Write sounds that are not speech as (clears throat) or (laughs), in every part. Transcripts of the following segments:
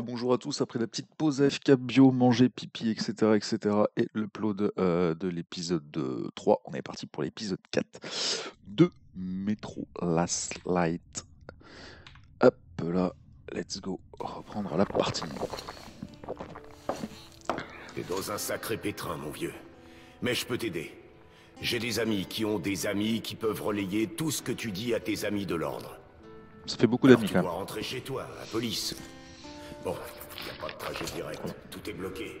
bonjour à tous, après la petite pause AFK bio, manger, pipi, etc. etc. et le plot euh, de l'épisode 3, on est parti pour l'épisode 4 de Metro Last Light. Hop là, let's go, reprendre la partie. T'es dans un sacré pétrin, mon vieux. Mais je peux t'aider. J'ai des amis qui ont des amis qui peuvent relayer tout ce que tu dis à tes amis de l'ordre. Ça fait beaucoup d'amis quand même. Rentrer chez toi, à la police. Bon, n'y a pas de trajet direct. Tout est bloqué.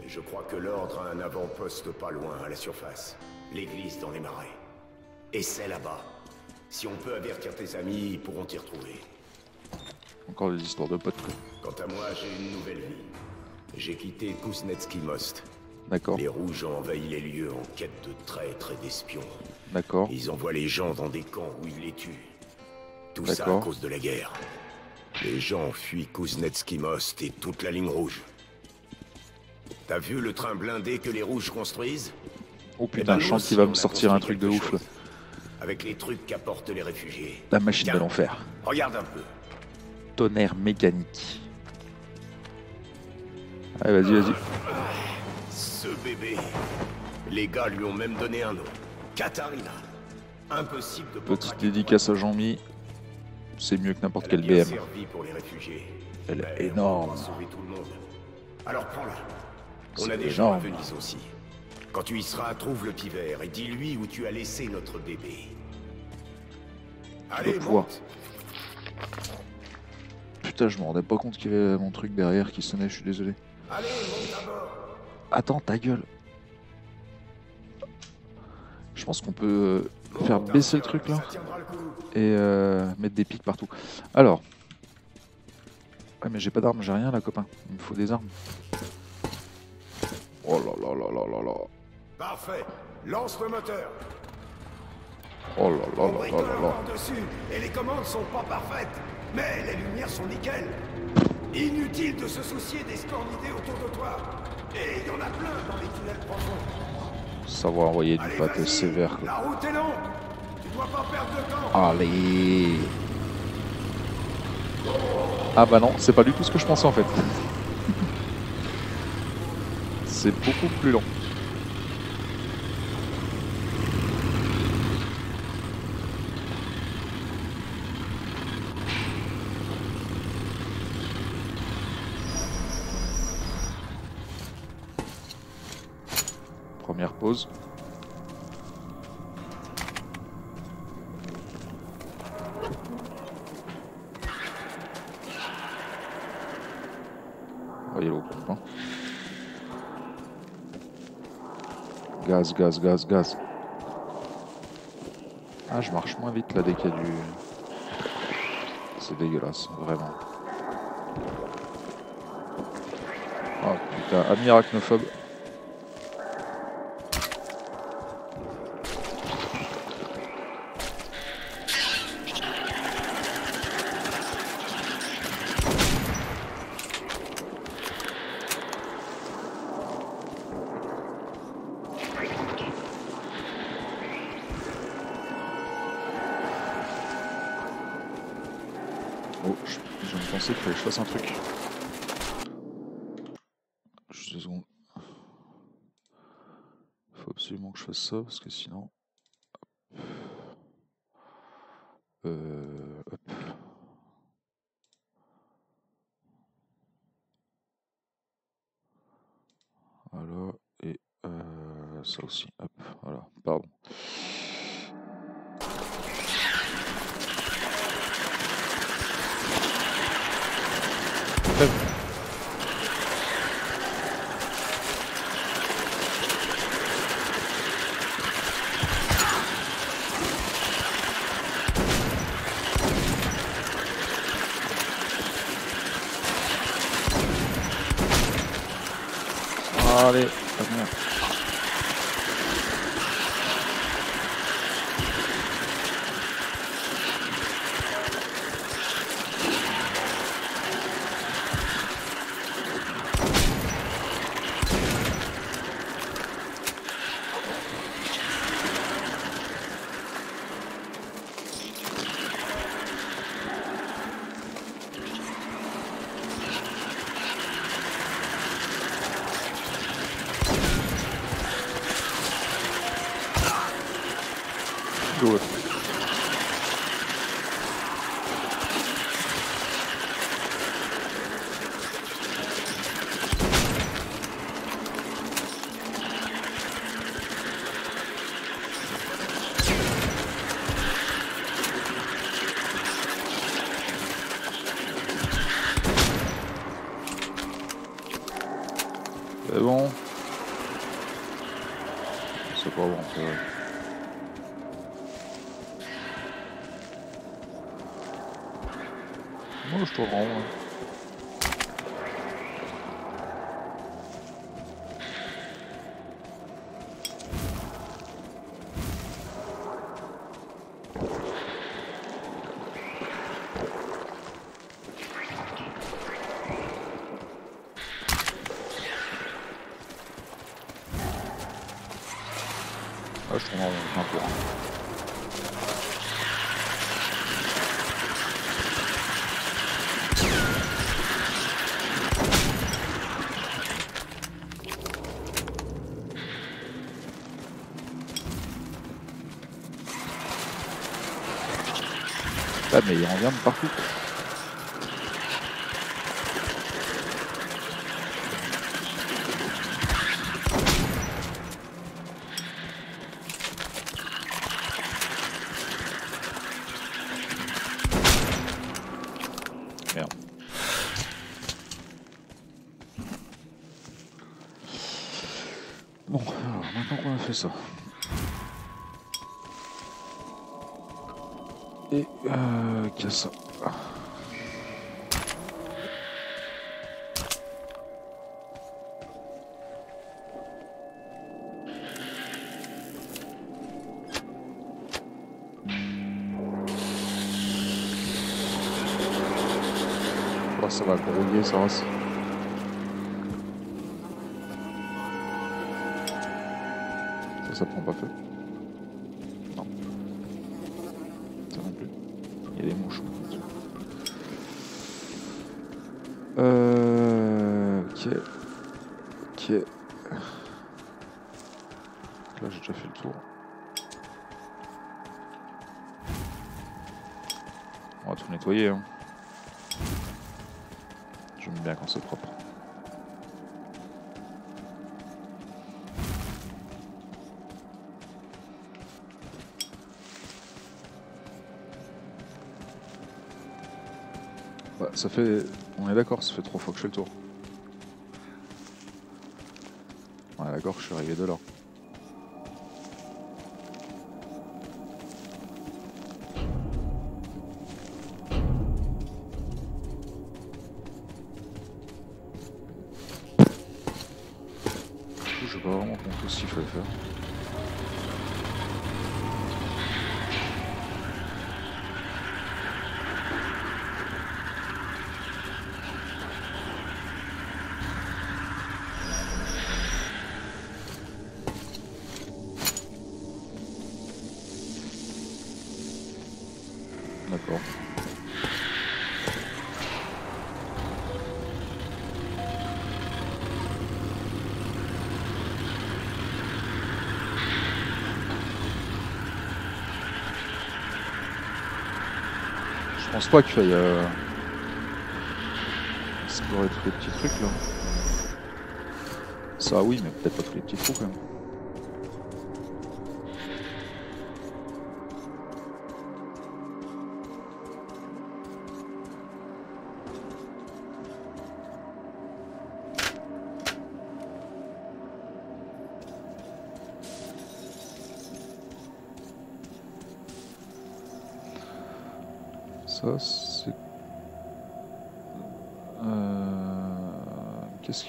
Mais je crois que l'ordre a un avant-poste pas loin, à la surface. L'église dans les marais. Et c'est là-bas. Si on peut avertir tes amis, ils pourront t'y retrouver. Encore des histoires de potes. Quant à moi, j'ai une nouvelle vie. J'ai quitté Kuznetsky Most. D'accord. Les Rouges ont envahi les lieux en quête de traîtres et d'espions. D'accord. Ils envoient les gens dans des camps où ils les tuent. Tout ça à cause de la guerre. Les gens fuient Kuznetsky Most et toute la ligne rouge. T'as vu le train blindé que les rouges construisent Oh putain, je sens qu'il va me sortir un truc de ouf là. Avec les trucs qu'apportent les réfugiés. La machine de l'enfer. Regarde un peu. Tonnerre mécanique. Allez, vas-y, vas-y. Ce bébé. Les gars lui ont même donné un nom. Katarina. Impossible de Petite dédicace à Jean-Mi. C'est mieux que n'importe quel BM. Pour les réfugiés. Elle est énorme. Alors prends-la. On a des gens à Venise aussi. Quand tu y seras, trouve le pivert et dis-lui où tu as laissé notre bébé. Allez, monte. Putain, je me rendais pas compte qu'il y avait mon truc derrière qui sonnait, je suis désolé. Allez, monte à bord. Attends, ta gueule. Je pense qu'on peut faire baisser le truc là et euh, mettre des pics partout. Alors. Ouais, mais j'ai pas d'armes, j'ai rien là, copain. Il me faut des armes. Oh là là là là là là. Parfait. Lance le moteur. Oh là là là là là là. dessus et les commandes sont pas parfaites, mais les lumières sont nickel. Inutile de se soucier des scornidés autour de toi. Et il y en a plein dans les tunnels profonds. Savoir envoyer du pâté sévère. La route est longue. Tu dois pas perdre de temps. Allez. Ah bah non, c'est pas du tout ce que je pensais en fait. (laughs) c'est beaucoup plus long. Voyez hein. Gaz, gaz, gaz, gaz. Ah, je marche moins vite là dès qu'il y a du... C'est dégueulasse, vraiment. Oh putain, ami arachnophobe. Je fasse un truc. Juste deux secondes. Faut absolument que je fasse ça parce que sinon. Mais il revient de partout. Ça va grouiller, ça race. Ça, ça prend pas feu. On est d'accord, ça fait trois fois que je fais le tour. Est d'accord je suis arrivé de là. Je pense pas qu'il faille euh, explorer tous les petits trucs là. Ça oui, mais peut-être pas tous les petits trous quand même.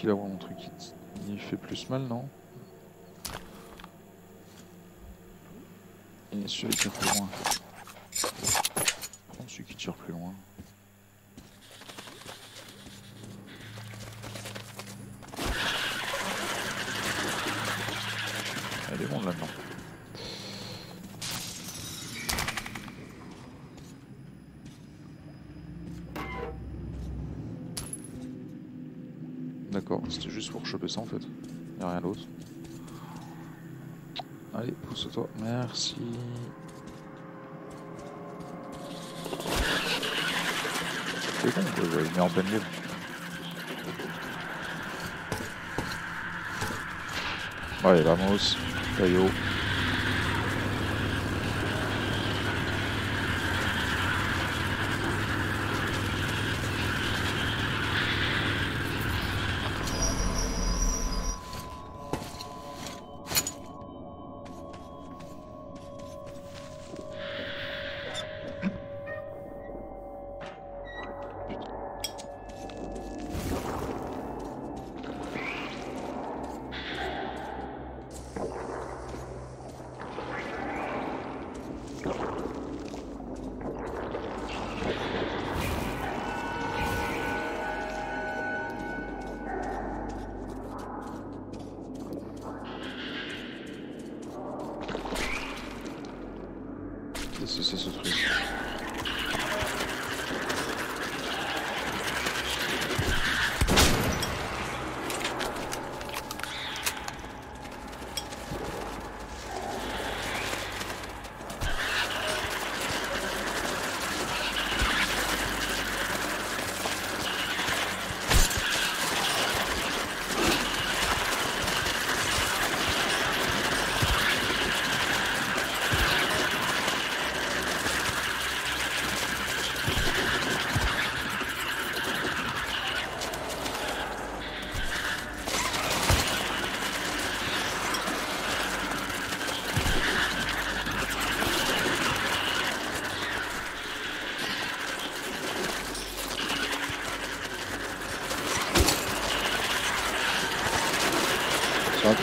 Qu'il a mon truc il... fait plus mal, non? Et celui qui tire plus loin. Prends celui qui tire plus loin. l'autre. Allez, pousse-toi. Merci. C'est con, il est en pleine libre. Ouais, vamos. Caillot.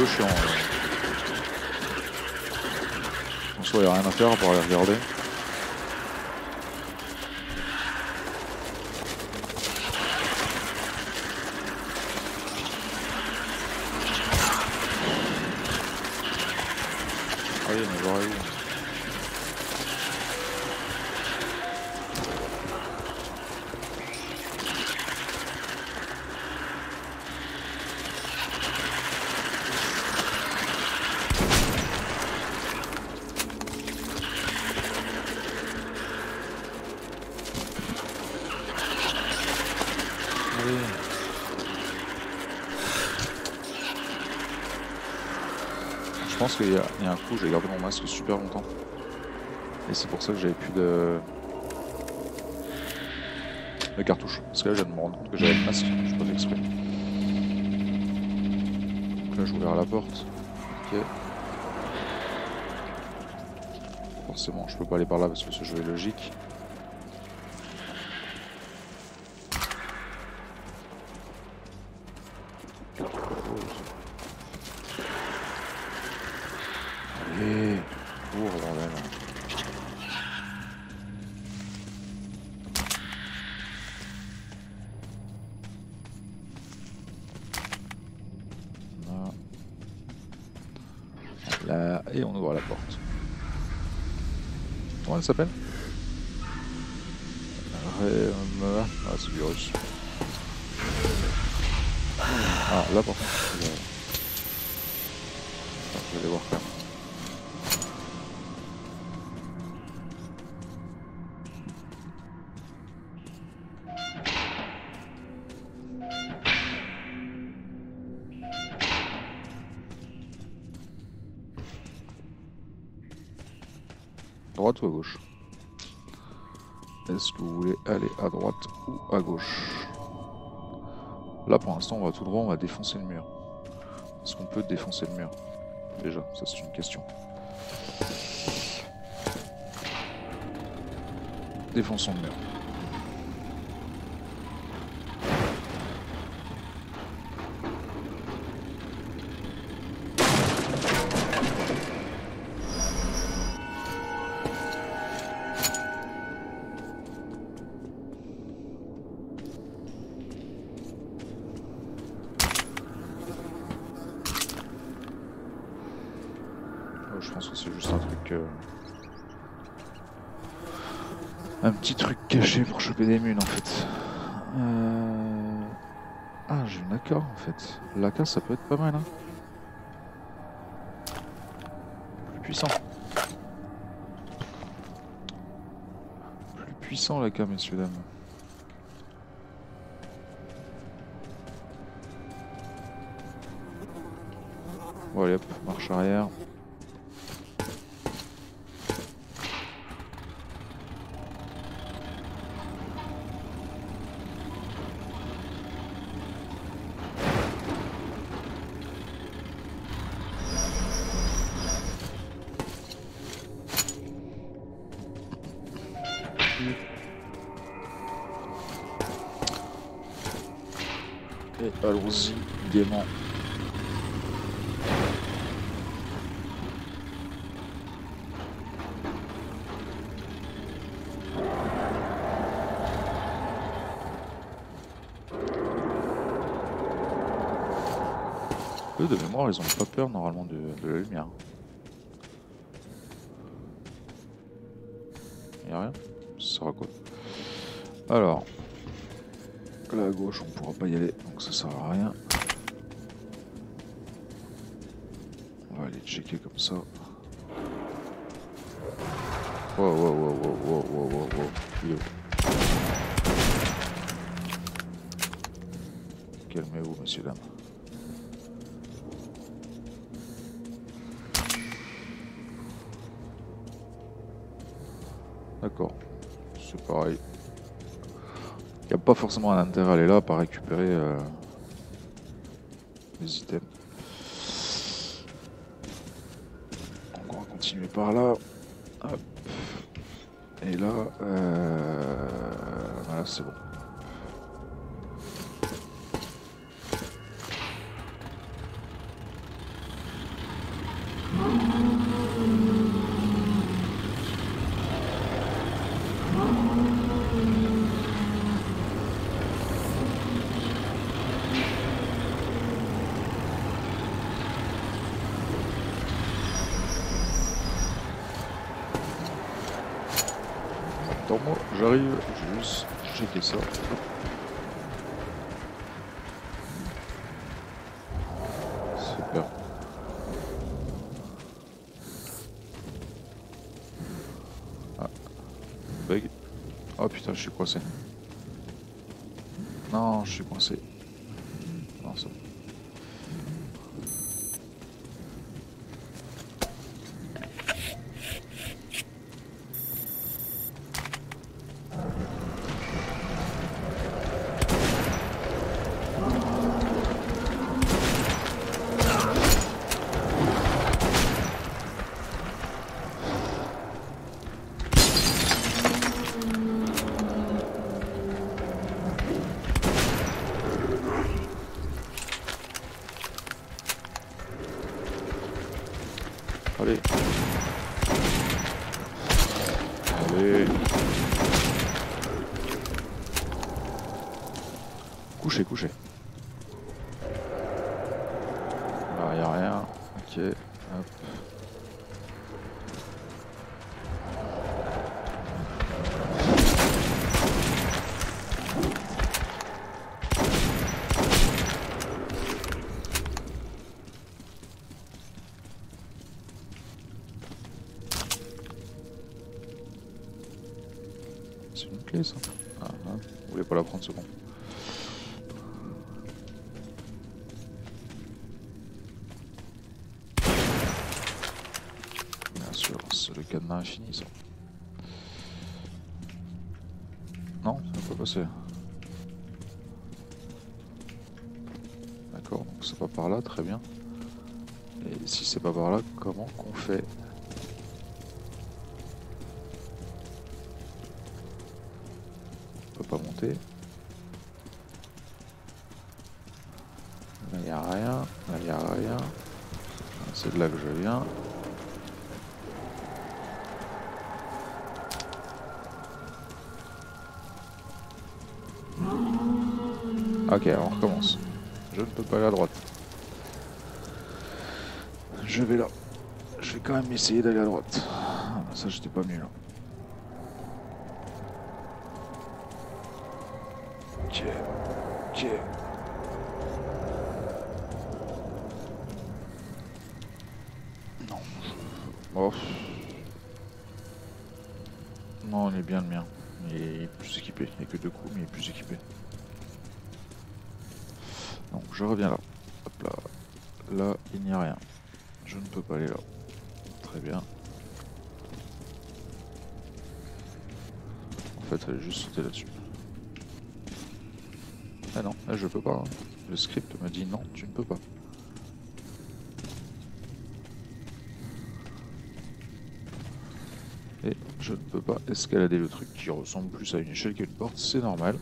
Peu chiant. En soi, il n'y a rien à faire pour aller regarder. Ah oui, mais j'aurais eu. Allez. A il y a un coup, j'ai gardé mon masque super longtemps. Et c'est pour ça que j'avais plus de... cartouches. Parce que là, je viens de me rendre compte que j'avais le masque. Je pas exprès. Donc là, j'ouvre la porte. Ok. Forcément, je peux pas aller par là parce que ce jeu est logique. Comment Droite ou à gauche? Est-ce que vous voulez aller à droite ou à gauche? Là pour l'instant on va tout droit, on va défoncer le mur. Est-ce qu'on peut défoncer le mur? Déjà, ça c'est une question. Défonçons le mur. des mules en fait. Euh, ah, j'ai une AK en fait. L'AK ça peut être pas mal. Hein. Plus puissant. Plus puissant l'AK, messieurs, dames. Bon, allez hop, marche arrière. Et allons-y gaiement. Eux de mémoire ils ont pas peur normalement de, de la lumière. Y'a rien? Ça sert à quoi? Alors, là à gauche on pourra pas y aller sert à rien. On va aller checker comme ça. Wow, wow, wow, wow, wow, wow, wow, wow. Où Calmez-vous, messieurs, dames. D'accord. C'est pareil. Il n'y a pas forcément un intérêt à aller là, par récupérer euh, les items. Donc on va continuer par là. Hop. Et là, euh, voilà, c'est bon. Attends-moi, j'arrive, je vais juste checker Super. Ah. Bug. Oh putain, je suis coincé. Non, je suis coincé. C'est pas par là, très bien. Et si c'est pas par là, comment qu'on fait? On peut pas monter. Là y a rien, là y a rien. C'est de là que je viens. Ok, on recommence. Je ne peux pas aller à droite. Je vais là. Je vais quand même essayer d'aller à droite. Ah, Ça, j'étais pas mieux là. Ok. Ok. Non. Oh. Non, on est bien le mien. Il est plus équipé. Il n'y a que deux coups, mais il est plus équipé. Je reviens là. Hop là. Là, il n'y a rien. Je ne peux pas aller là. Très bien. En fait, elle juste sauter là-dessus. Ah non, là je peux pas. hein. Le script me dit non, tu ne peux pas. Et je ne peux pas escalader le truc qui ressemble plus à une échelle qu'à une porte, c'est normal.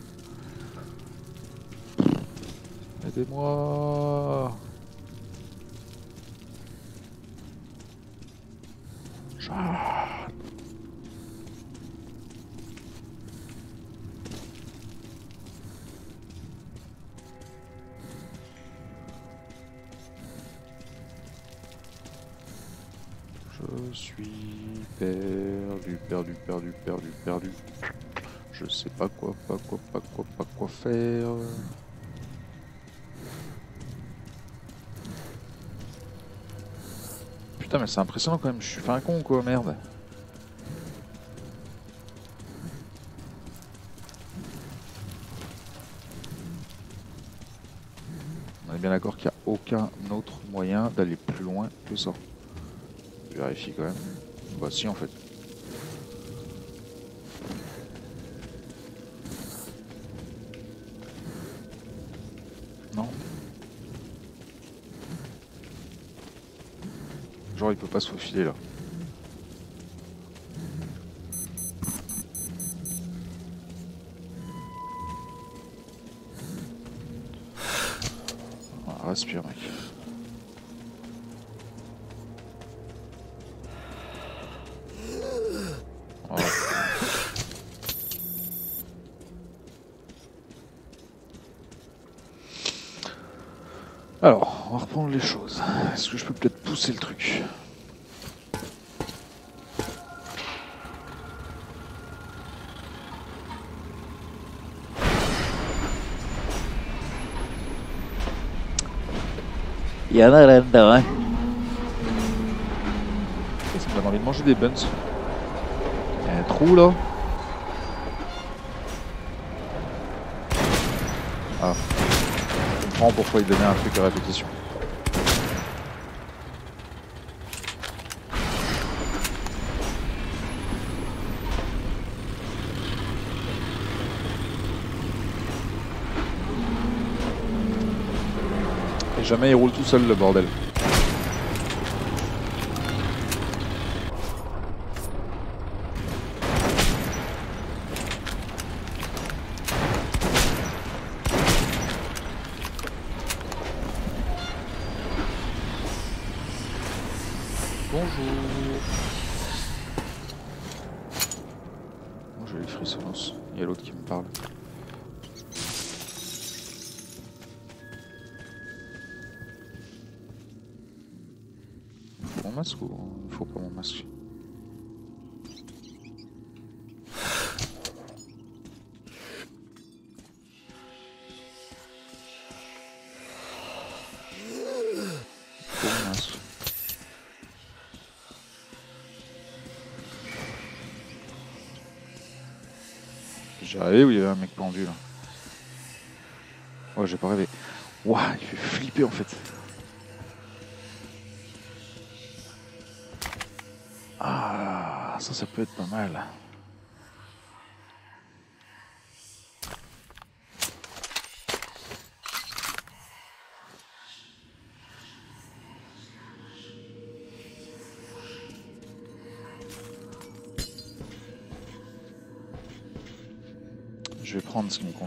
Aidez-moi Jean. Je suis perdu, perdu, perdu, perdu, perdu. Je sais pas quoi, pas quoi, pas quoi, pas quoi faire. Putain, mais c'est impressionnant quand même, je suis fait un con quoi, merde. On est bien d'accord qu'il n'y a aucun autre moyen d'aller plus loin que ça. Je vérifie quand même. Bah si en fait. Pas là. Ah, Respire mec. Voilà. Alors, on va reprendre les choses. Est-ce que je peux peut-être pousser le truc? En a là-dedans, hein. Ça me envie de manger des buns? Il y a un trou là. Ah. Je comprends pourquoi il donnait un truc à répétition. Jamais il roule tout seul le bordel.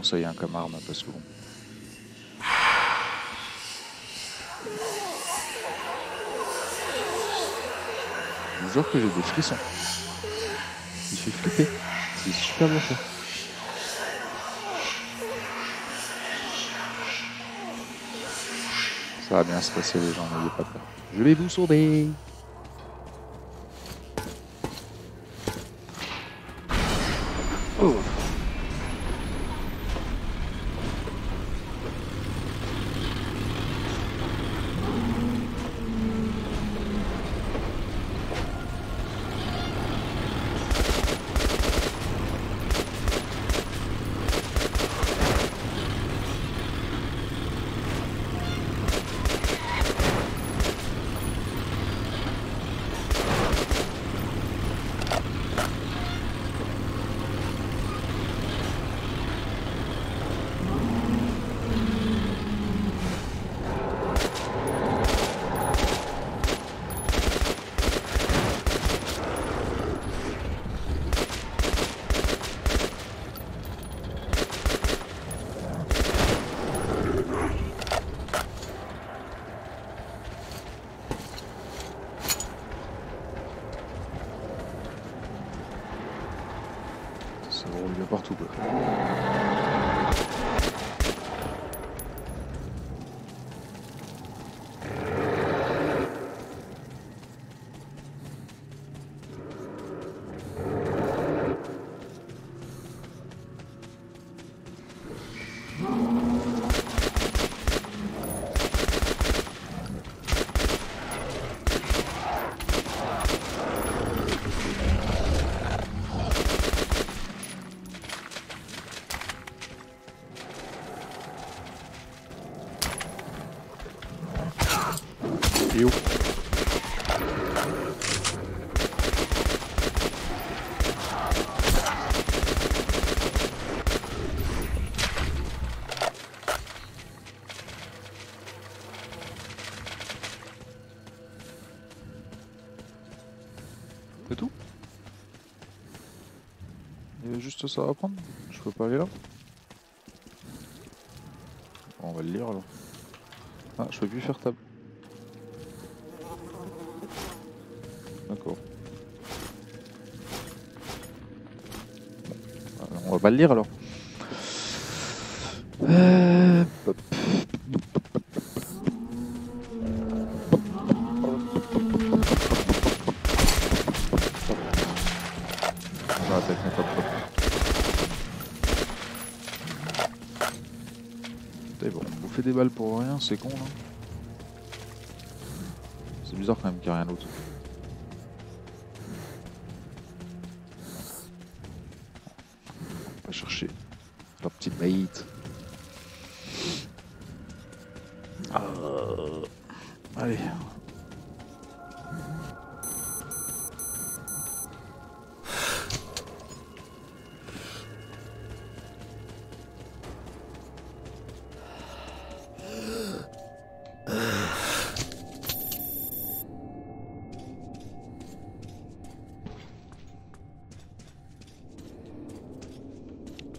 Conseille hein, comme arme parce que bon. Je vous jure que j'ai des frissons. Il fait flipper. C'est super bien fait. Ça va bien se passer les gens, n'ayez pas peur. Je vais vous sauver. Ça à prendre Je peux pas aller là On va le lire alors. Ah, je peux plus faire table. D'accord. On va pas le lire alors. C'est con là. C'est bizarre quand même qu'il n'y a rien d'autre.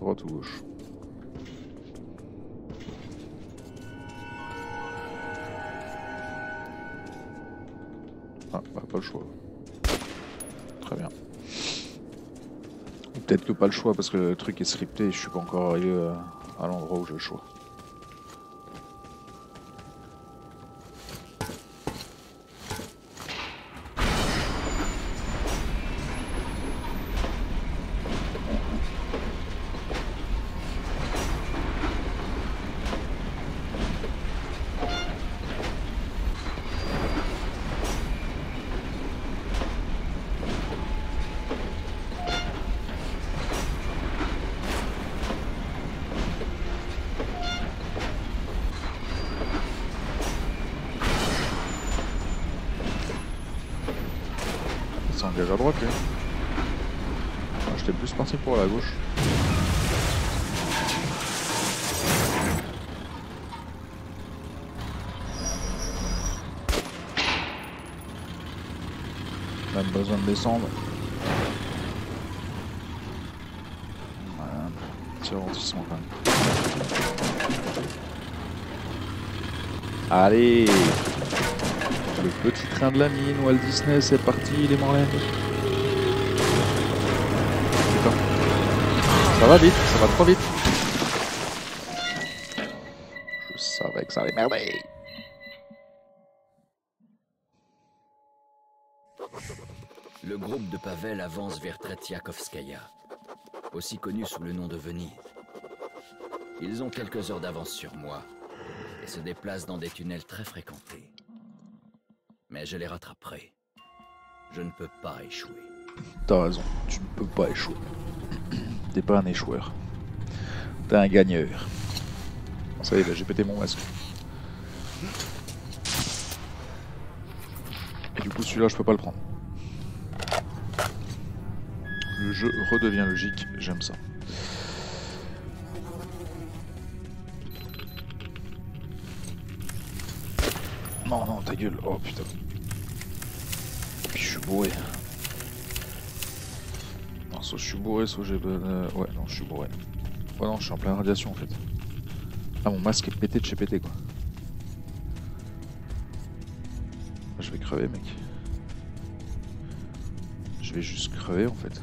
Droite ou gauche Ah, bah, pas le choix. Très bien. Peut-être que pas le choix parce que le truc est scripté et je suis pas encore arrivé à l'endroit où j'ai le choix. Il s'engage à droite, lui. Ah, J'étais plus parti pour la gauche. Même besoin de descendre. Ralentissement quand même. Allez le petit train de la mine, Walt Disney, c'est parti les. Putain. Ça va vite, ça va trop vite. Je savais que ça allait merder. Le groupe de Pavel avance vers Tretiakovskaya, aussi connu sous le nom de Venise. Ils ont quelques heures d'avance sur moi et se déplacent dans des tunnels très fréquentés. Mais je les rattraperai. Je ne peux pas échouer. T'as raison, tu ne peux pas échouer. (clears throat) T'es pas un échoueur. T'es un gagneur. Ça y est, j'ai pété mon masque. Et du coup, celui-là, je peux pas le prendre. Le jeu redevient logique, j'aime ça. Non, non, ta gueule. Oh putain. Puis je suis bourré. Non, soit je suis bourré, soit j'ai... euh, ouais, non, je suis bourré. Ouais, non, je suis en pleine radiation en fait. Ah, mon masque est pété de chez pété quoi. Je vais crever, mec. Je vais juste crever en fait.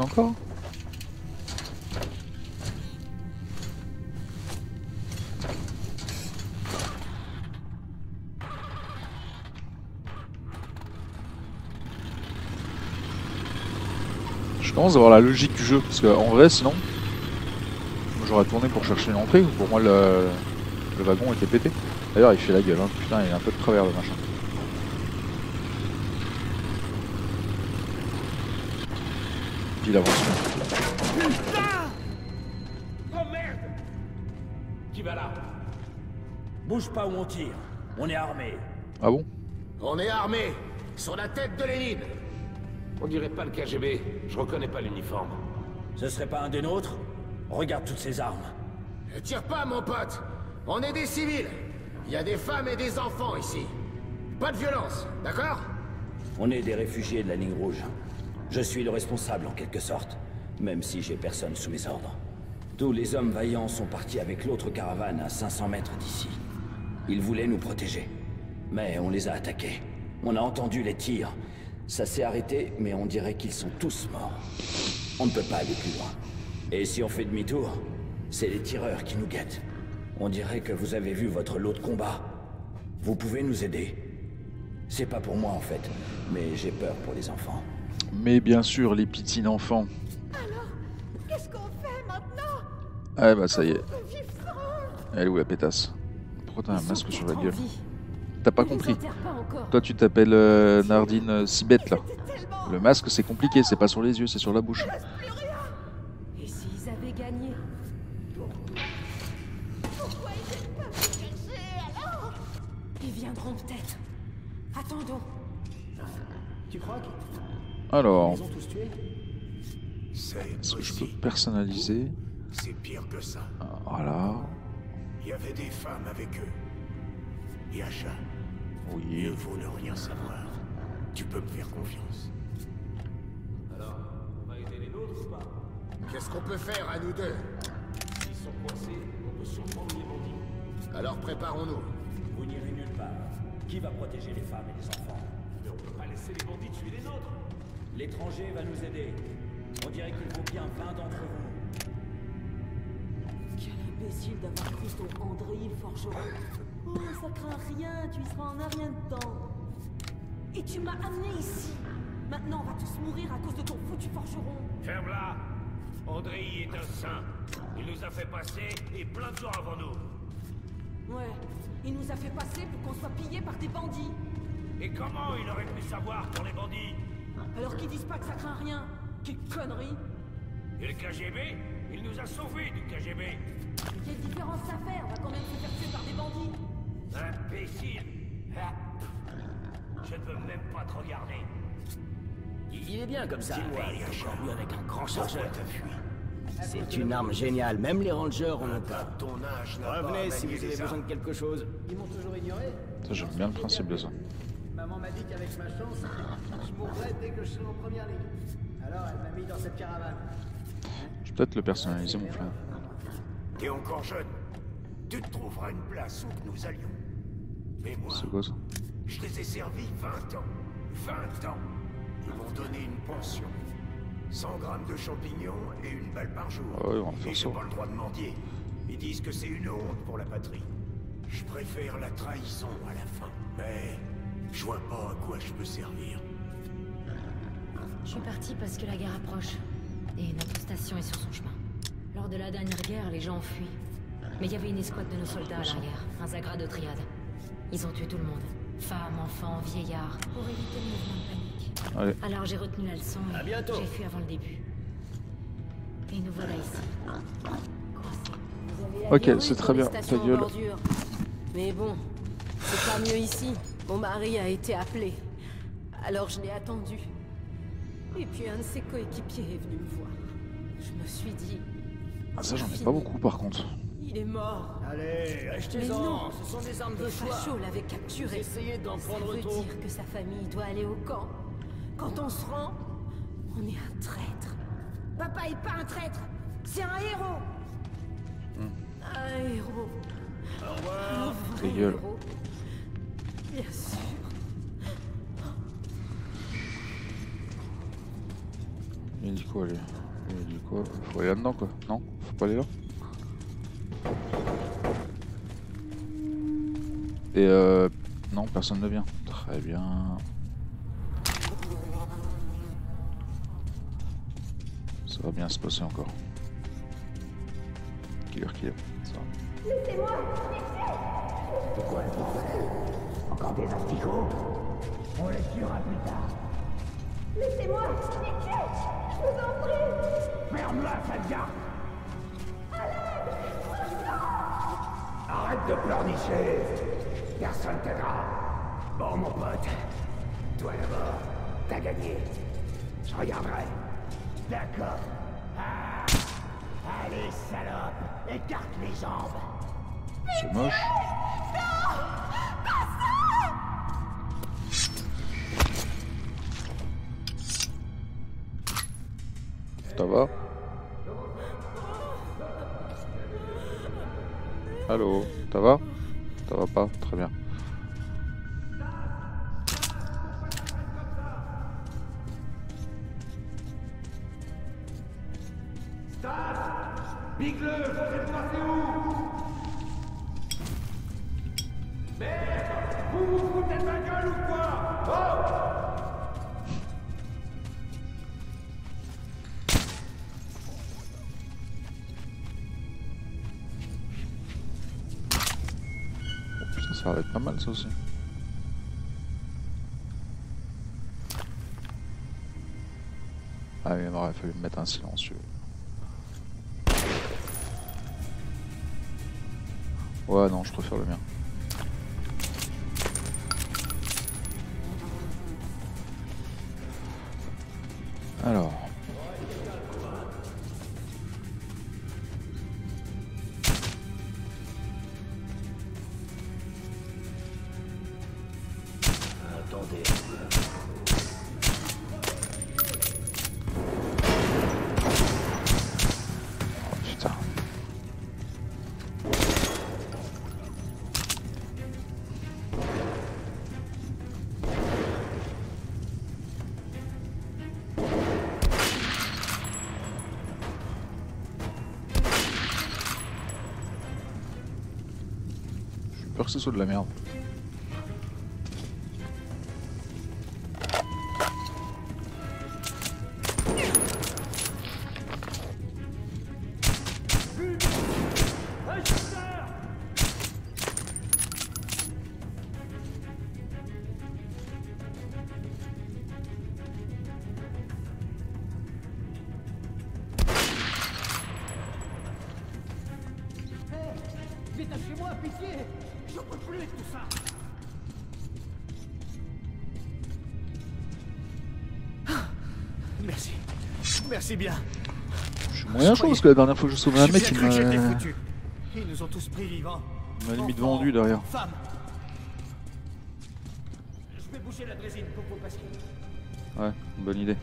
Encore Je commence à voir la logique du jeu, parce qu'en vrai, sinon, j'aurais tourné pour chercher une entrée. Pour moi, le, le wagon était pété. D'ailleurs, il fait la gueule, hein. putain, il est un peu de travers le machin. Avance. Oh merde Qui va là? Bouge pas ou on tire. On est armé. Ah bon? On est armé Sur la tête de Lénine On dirait pas le KGB. Je reconnais pas l'uniforme. Ce serait pas un des nôtres? Regarde toutes ces armes. Ne tire pas, mon pote On est des civils Il y a des femmes et des enfants ici. Pas de violence, d'accord? On est des réfugiés de la ligne rouge. Je suis le responsable en quelque sorte, même si j'ai personne sous mes ordres. Tous les hommes vaillants sont partis avec l'autre caravane à 500 mètres d'ici. Ils voulaient nous protéger. Mais on les a attaqués. On a entendu les tirs. Ça s'est arrêté, mais on dirait qu'ils sont tous morts. On ne peut pas aller plus loin. Et si on fait demi-tour, c'est les tireurs qui nous guettent. On dirait que vous avez vu votre lot de combat. Vous pouvez nous aider. C'est pas pour moi en fait, mais j'ai peur pour les enfants. Mais bien sûr, les petits enfants. Qu'est-ce qu'on fait maintenant? Ah bah ça y est. Elle est où la pétasse? Pourquoi t'as un masque sur la gueule? T'as pas compris. Toi tu t'appelles euh, Nardine euh, si bête là. Le masque c'est compliqué, c'est pas sur les yeux, c'est sur la bouche. Il reste plus rien. Et s'ils avaient gagné? Pourquoi ils viennent pas me chercher alors? Ils viendront peut-être. Attendons. Tu crois Alors, qu'ils ont tous tué C'est est-ce que je peux personnaliser C'est pire que ça. Voilà. Il y avait des femmes avec eux. Yasha, Oui. mieux vaut ne rien savoir. Tu peux me faire confiance. Alors, on va aider les nôtres ou pas? Qu'est-ce qu'on peut faire à nous deux? S'ils sont coincés, on peut surprendre les bandits. Alors préparons-nous. Vous n'irez nulle part. Qui va protéger les femmes et les enfants? Mais on peut pas laisser les bandits tuer les nôtres. L'étranger va nous aider. On dirait qu'il faut bien 20 d'entre vous. Quel imbécile d'avoir cru ton André le forgeron. Oh, ça craint rien, tu y seras en un rien de temps. Et tu m'as amené ici. Maintenant, on va tous mourir à cause de ton foutu forgeron. Ferme-la André est un saint. Il nous a fait passer et plein de gens avant nous. Ouais, il nous a fait passer pour qu'on soit pillés par des bandits. Et comment il aurait pu savoir pour les bandits? Alors qu'ils disent pas que ça craint rien. Quelle connerie Et le KGB Il nous a sauvés du KGB Mais quelle différence ça fait On va quand même se faire tuer par des bandits. Imbécile Ah. Je ne veux même pas te regarder. Il est bien comme ça. Dis-moi, avec un grand chargeur. C'est une arme géniale. Même les rangers en ont de ton âge n'a pas Revenez si vous avez besoin de quelque chose. Ils m'ont toujours ignoré. J'aime bien le principe de ça. Maman m'a dit qu'avec ma chance, je mourrais dès que je serais en première ligne. Alors elle m'a mis dans cette caravane. Je vais peut-être le personnaliser mon flingue. T'es encore jeune. Tu te trouveras une place où que nous allions. Mais moi, C'est quoi ça je les ai servis 20 ans. 20 ans. Ils m'ont donné une pension. 100 grammes de champignons et une balle par jour. Ah ouais, on va faire et j'ai ça. pas le droit de mendier. Ils disent que c'est une honte pour la patrie. Je préfère la trahison à la fin. Mais je vois pas à quoi je peux servir. Je suis parti parce que la guerre approche. Et notre station est sur son chemin. Lors de la dernière guerre, les gens ont fui. Mais il y avait une escouade de nos soldats à l'arrière, un Zagra de triade. Ils ont tué tout le monde. Femmes, enfants, vieillards, pour éviter le mouvement de panique. Allez. Alors j'ai retenu la leçon et À bientôt. j'ai fui avant le début. Et nous voilà ici. Ok, c'est très bien. Ta gueule. Mais bon, c'est pas mieux ici. Mon mari a été appelé. Alors je l'ai attendu. Et puis un de ses coéquipiers est venu me voir. Je me suis dit, Ah, ça, j'en ai pas beaucoup par contre. il est mort. Allez, Mais achetez-en. non. Ce sont des armes de Les choix. fachos l'avaient capturé. Essayez d'en Ça prendre veut dire que sa famille doit aller au camp. Quand on se rend, on est un traître. Papa est pas un traître, c'est un héros. Un héros. Un vrai Ta gueule. héros. Bien sûr. Il dit quoi lui Il dit quoi Faut aller là-dedans quoi Non Faut pas aller là Et euh... Non, personne ne vient. Très bien. Ça va bien se passer encore. Killer, killer. Ça va. Laissez-moi C'est quoi le bordel Encore des asticots On les tuera plus tard. Laissez-moi Je vous en prie Ferme-la, Sadia Arrête de pleurnicher Personne t'aidera. Bon, mon pote. Toi d'abord. T'as gagné. Je regarderai. D'accord. Ah. Allez, salope. Écarte les jambes. C'est moche. Va. Allô Ça va? Ça va pas? Très bien. Fallu me mettre un silencieux. Ouais, non, je préfère le mien. Ce soit de. Merci bien. Je suis moyen chaud parce que la dernière fois que je sauvais un mec, il m'a. Ils nous ont tous pris vivants. il m'a limite vendu derrière. Femmes. Je vais boucher la drésine pour que vous passiez. Ouais, bonne idée.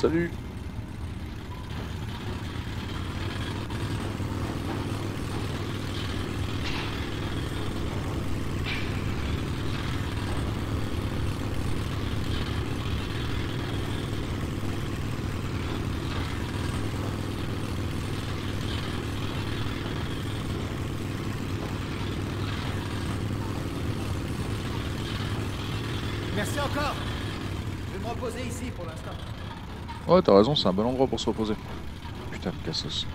Salut Merci encore. Je vais me reposer ici pour l'instant. Ouais, t'as raison, c'est un bon endroit pour se reposer. Putain de cassos.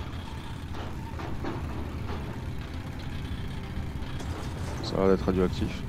Ça a l'air d'être radioactif.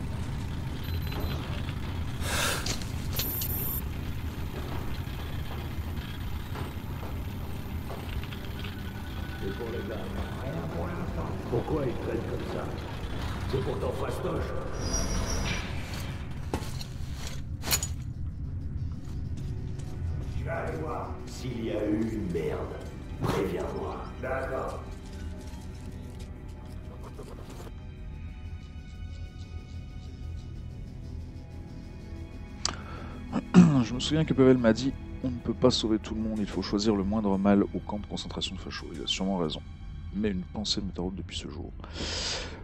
Me souviens que Pavel m'a dit on ne peut pas sauver tout le monde, il faut choisir le moindre mal au camp de concentration de fachos. Il a sûrement raison. Mais une pensée me taraude depuis ce jour.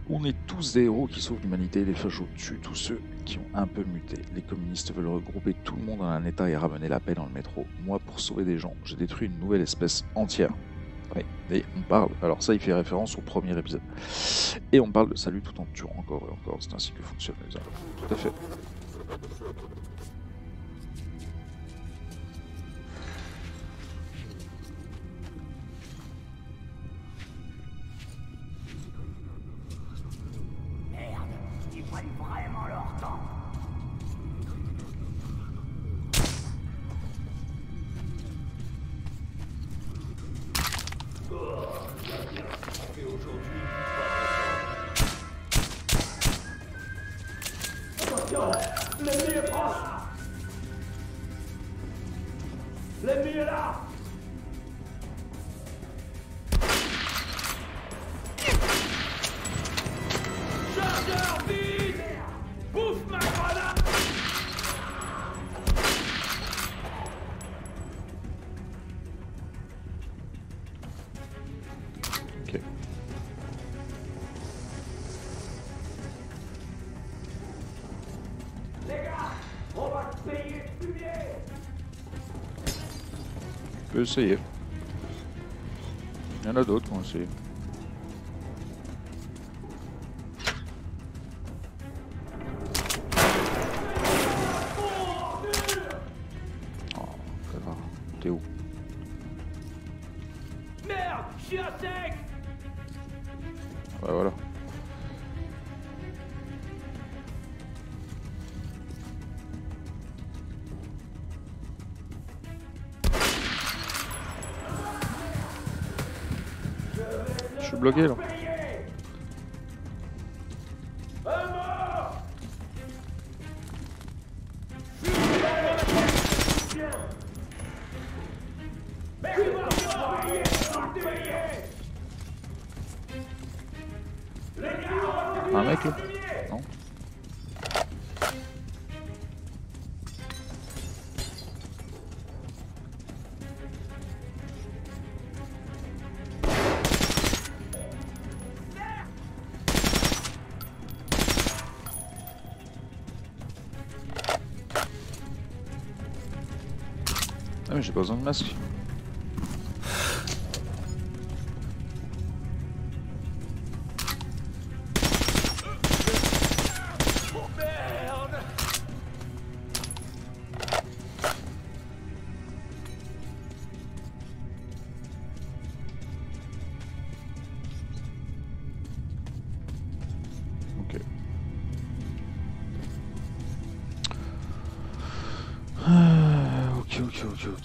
On est tous des héros qui sauvent l'humanité, les fachos tuent tous ceux qui ont un peu muté. Les communistes veulent regrouper tout le monde en un état et ramener la paix dans le métro. Moi, pour sauver des gens, j'ai détruit une nouvelle espèce entière. Oui, on parle, alors ça il fait référence au premier épisode. Et on parle de salut tout en tuant encore et encore, c'est ainsi que fonctionnent les armes. Tout à fait. Je peux essayer. Il Je Ah mais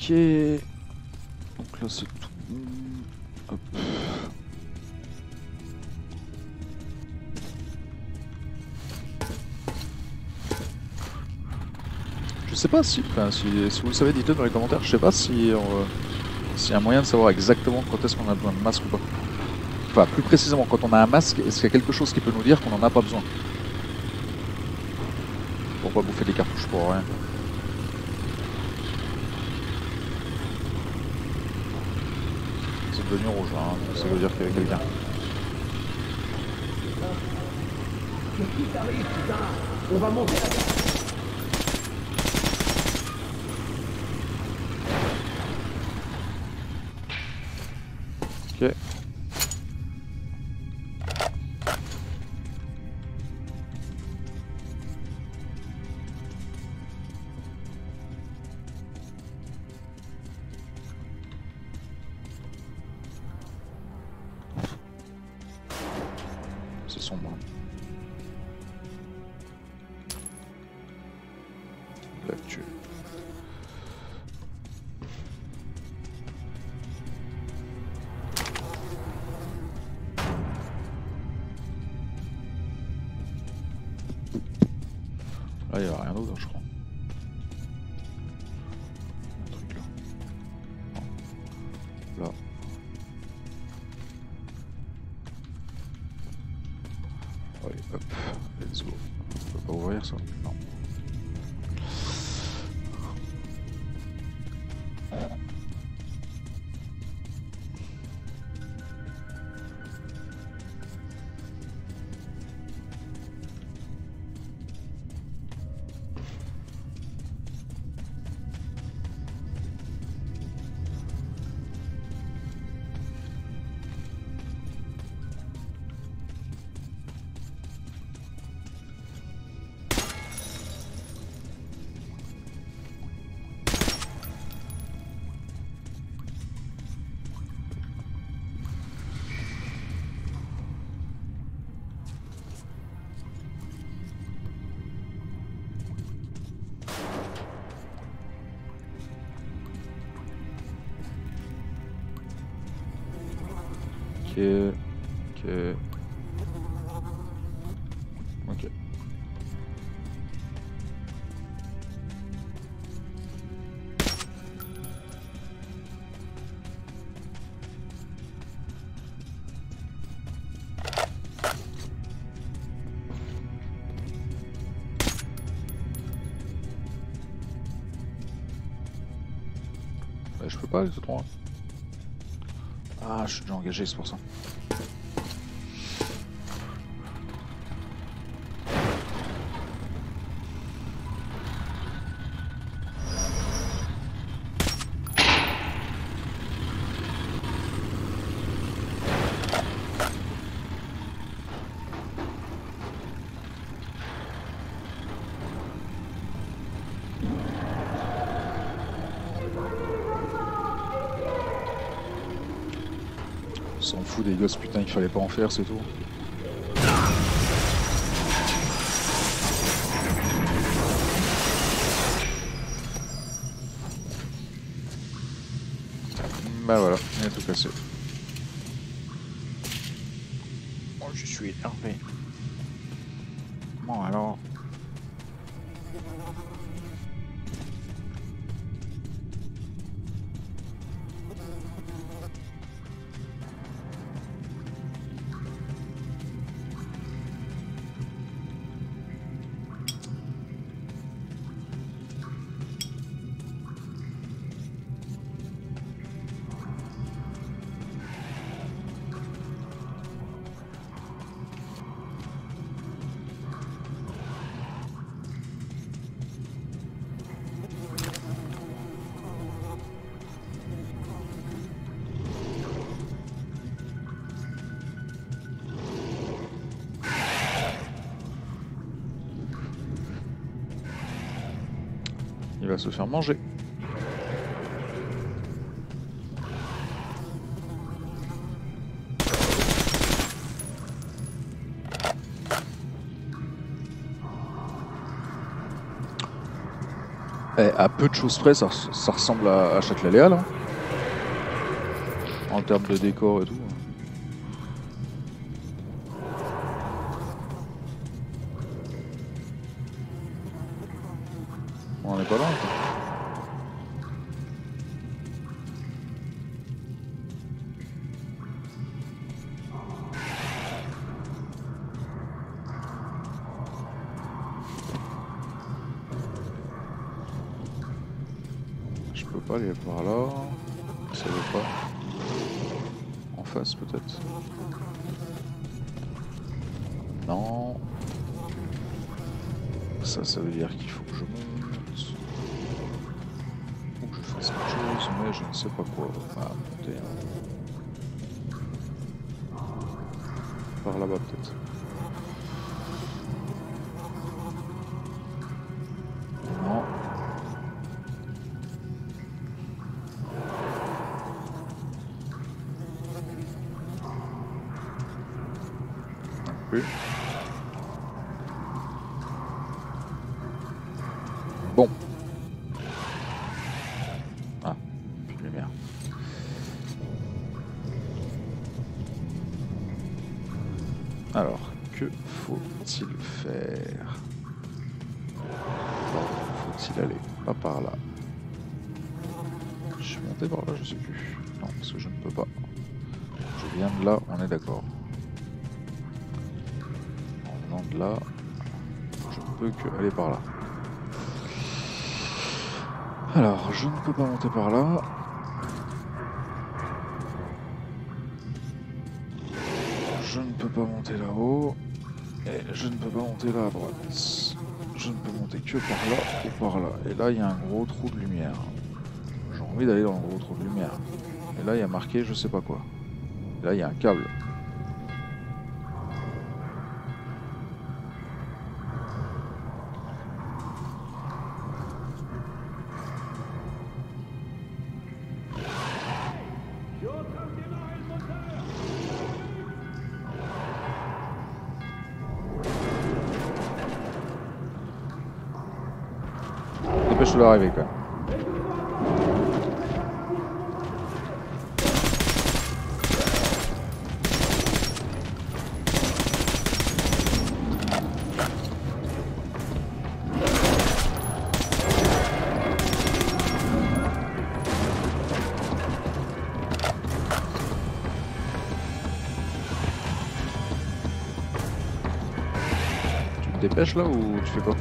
ok. Donc là c'est tout. Hop. Je sais pas si, si, vous le savez, dites-le dans les commentaires. Je sais pas si euh, s'il y a un moyen de savoir exactement quand est-ce qu'on a besoin de masque ou pas. Enfin, plus précisément, quand on a un masque, est-ce qu'il y a quelque chose qui peut nous dire qu'on n'en a pas besoin? Pourquoi bouffer des cartouches pour rien Devenu rouge, hein, ça veut dire qu'il y a quelqu'un. Ok. Ok. Ok. Ok. Je peux pas. Ah, je suis déjà engagé, c'est pour ça. Putain, il fallait pas en faire, c'est tout. Bah voilà, il a tout cassé. Oh, je suis énervé. Bon alors. Se faire manger. Eh, à peu de choses près, ça ressemble à, à Châtelet-Léal. hein. En termes de décor et tout. Ça, ça veut dire qu'il faut que je monte. Ou que je fasse quelque chose, mais je ne sais pas quoi. Ah, monter. Par là-bas peut-être. Pas monter par là. Je ne peux pas monter là-haut. Et je ne peux pas monter là à droite. Je ne peux monter que par là et par là. Et là, il y a un gros trou de lumière. J'ai envie d'aller dans le gros trou de lumière. Et là, il y a marqué je sais pas quoi. Là, il y a un câble. Dépêche-toi d'arriver quand même. Tu te dépêches là ou tu fais quoi?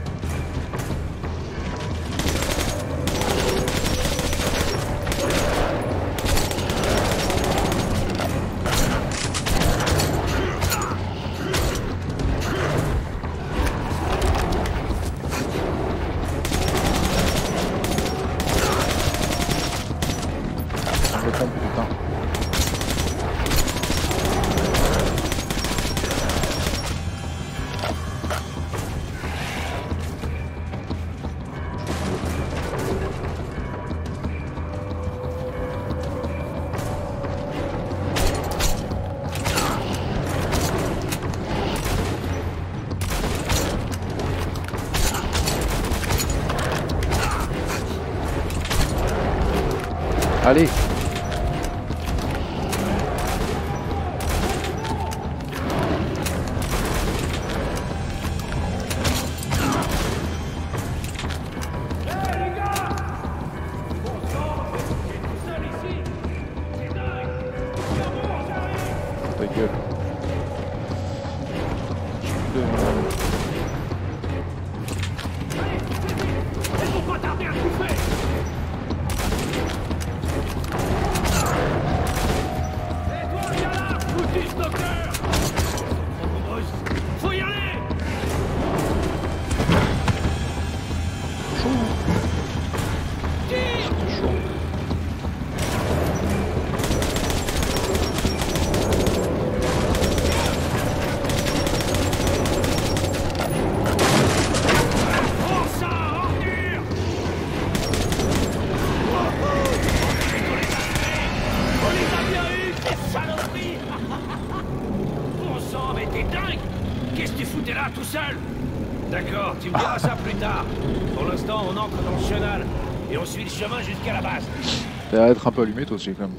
T'as l'air d'être un peu allumé toi aussi quand même.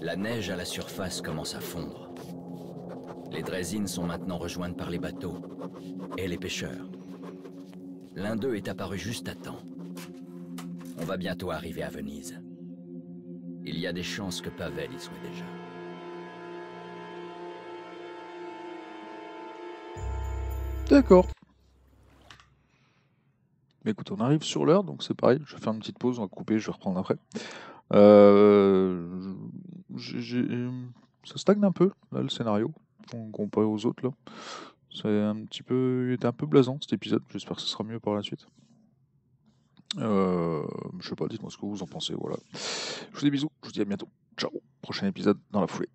La neige à la surface commence à fondre. Les draisines sont maintenant rejointes par les bateaux et les pêcheurs. L'un d'eux est apparu juste à temps. On va bientôt arriver à Venise. Il y a des chances que Pavel y soit déjà. D'accord. Mais écoute, on arrive sur l'heure, donc c'est pareil. Je vais faire une petite pause, on va couper, je vais reprendre après. Euh, ça stagne un peu, là, le scénario, com- comparé aux autres, là. C'est un petit peu... Il était un peu blasant, cet épisode. J'espère que ce sera mieux par la suite. Euh, je sais pas, dites-moi ce que vous en pensez, voilà. Je vous dis bisous, je vous dis à bientôt. Ciao, prochain épisode dans la foulée.